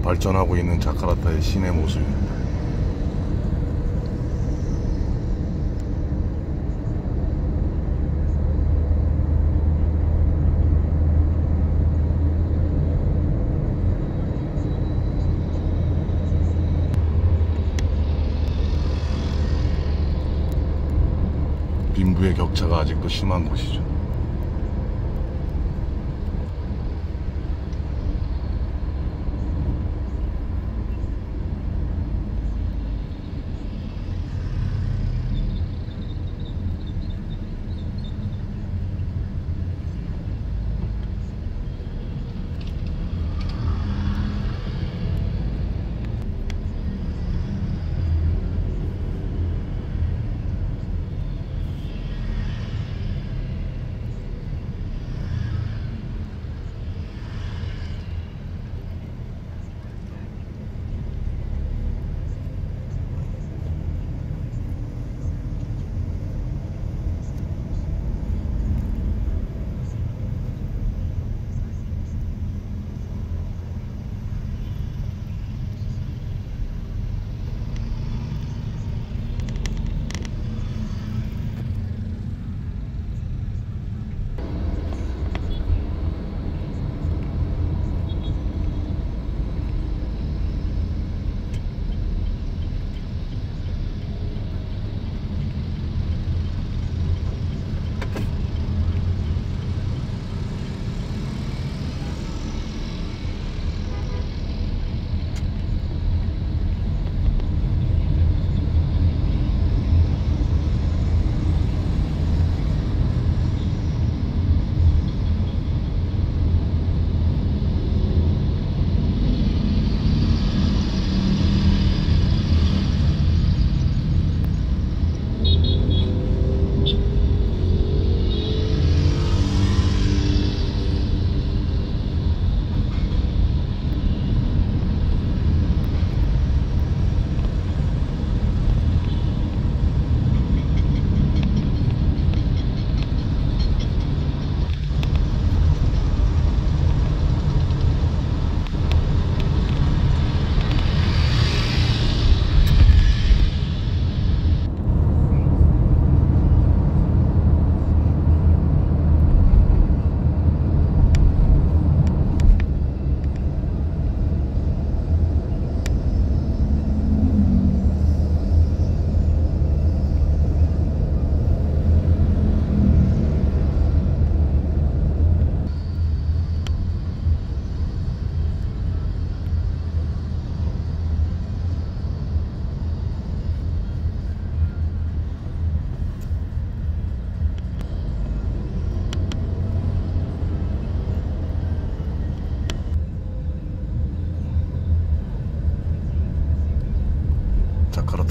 발전하고 있는 자카르타의 시내 모습입니다. 빈부의 격차가 아직도 심한 곳이죠.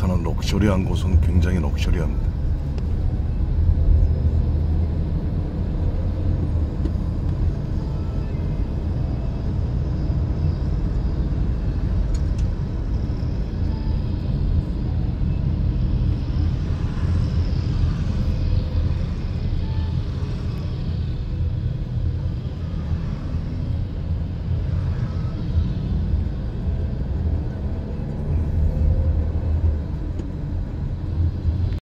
자카르타는 럭셔리한 곳은 굉장히 럭셔리합니다.